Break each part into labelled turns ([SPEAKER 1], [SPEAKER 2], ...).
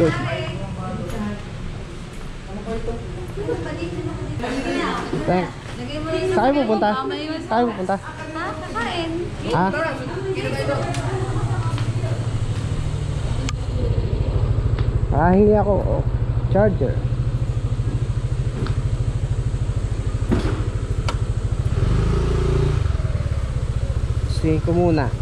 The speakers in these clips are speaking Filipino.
[SPEAKER 1] Doon. Thank. Saan mo punta? Saan mo
[SPEAKER 2] punta? Kakain.
[SPEAKER 1] Ha? Ah, hindi ako. Oh, charger. Sige ko muna.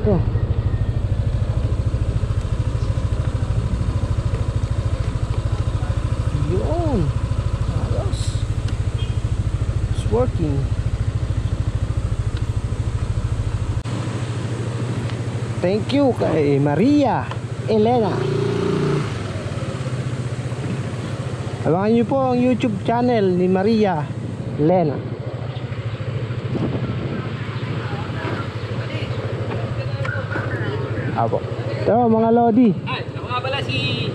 [SPEAKER 1] Ito. Yun. Ayos. It's working. Thank you kay Maria Elena. Abangan niyo po ang YouTube channel ni Maria Elena. Apo. Ito mga Lodi.
[SPEAKER 3] Ay, ako nga pala si...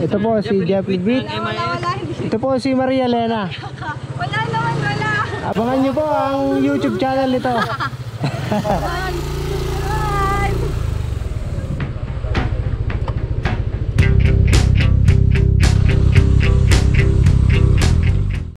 [SPEAKER 1] Ito po si Jeffrey Britt.
[SPEAKER 2] Wala, wala, wala. Hindi.
[SPEAKER 1] Ito po si Maria Elena.
[SPEAKER 2] Wala naman, wala.
[SPEAKER 1] Abangan niyo po ang YouTube channel nito.
[SPEAKER 2] Wala.